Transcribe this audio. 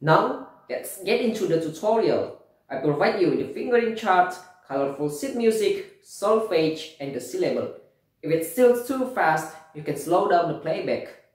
Now, let's get into the tutorial. I provide you with the fingering chart, colorful sheet music, solfege, and the syllable. If it still too fast, you can slow down the playback.